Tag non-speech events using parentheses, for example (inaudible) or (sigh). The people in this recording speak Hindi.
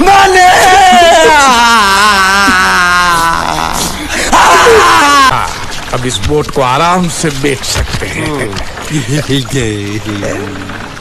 मने। अब इस बोट को आराम से बेच सकते हैं। हम्म। (laughs)